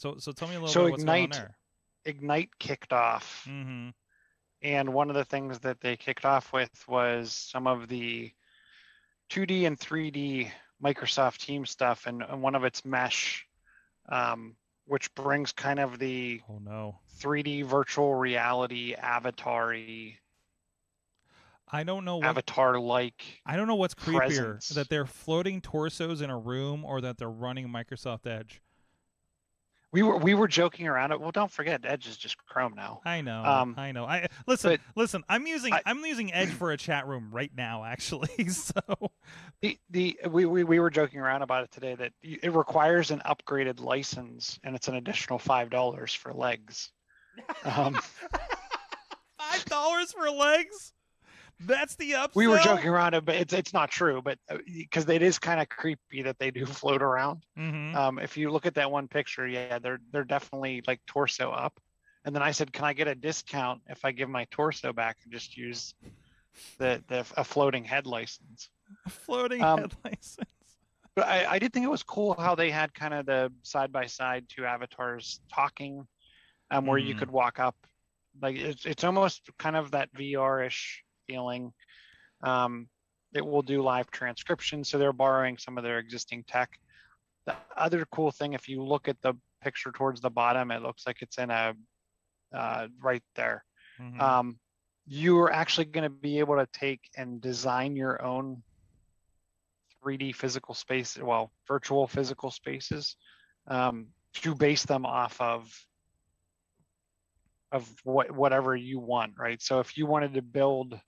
So so tell me a little So bit what's going on Ignite- there. Ignite kicked off, Mm-hmm. and one of the things that they kicked off with was some of the 2D and 3D Microsoft Team stuff, and, and one of its mesh, um, which brings kind of the Oh no. 3D virtual reality avatar I don't know what avatar like. I don't know what's creepier presence. that they're floating torsos in a room or that they're running Microsoft Edge. We were we were joking around it. Well, don't forget, Edge is just Chrome now. I know. Um, I know. I listen. but listen. I'm using I- I, am using Edge for a chat room right now, actually. So The, the we, we, we were joking around about it today that it requires an upgraded license and it's an additional five dollars for legs. Um, five dollars for legs. That's the upsell. we were joking around it, but it's it's not true. But because it is kind of creepy that they do float around. hmm Um, if you look at that one picture, yeah, they're they're definitely like torso up. And then I said, can I get a discount if I give my torso back and just use the the a floating head license? Floating Um, head license. But I, I did think it was cool how they had kind of the side by side two avatars talking, um, where you Mm. could walk up, like it's it's almost kind of that VR-ish feeling. Um, it will do live transcription, so they're borrowing some of their existing tech. The other cool thing, if you look at the picture towards the bottom, it looks like it's in a uh, right there. Mhm. Um, you are actually going to be able to take and design your own 3D physical space, well, virtual physical spaces, um, to base them off of of what whatever you want, right? So if you wanted to build